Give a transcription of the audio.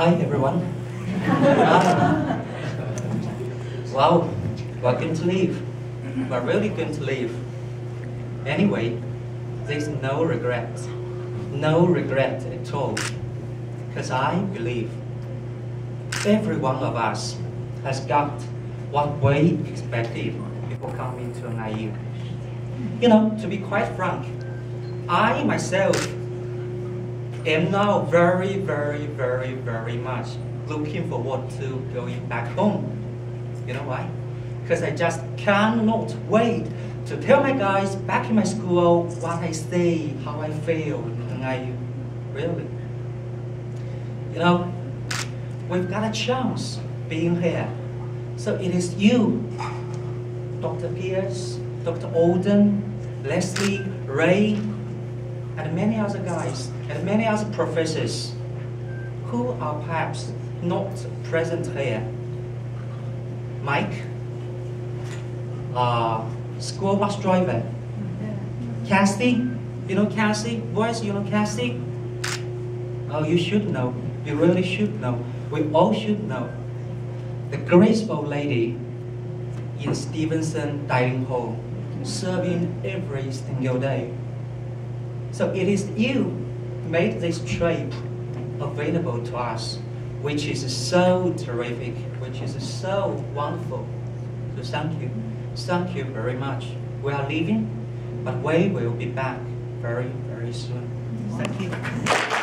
Hi everyone. Ah. wow, we're going to leave. We're really going to leave. Anyway, there's no regret. No regret at all. Because I believe every one of us has got what we expected before coming to NIU. You know, to be quite frank, I myself am now very, very, very, very much looking forward to going back home. You know why? Because I just cannot wait to tell my guys back in my school what I say, how I feel, and I really. You know, we've got a chance being here. So it is you, Dr. Pierce, Dr. Alden, Leslie, Rey, and many other guys, and many other professors who are perhaps not present here. Mike, uh, school bus driver. Cassie, you know Cassie? Boys, you know Cassie? Oh, you should know. You really should know. We all should know. The graceful lady in Stevenson Dining Hall, serving every single day. So it is you made this trip available to us, which is so terrific, which is so wonderful. So thank you. Thank you very much. We are leaving, but we will be back very, very soon. Thank you.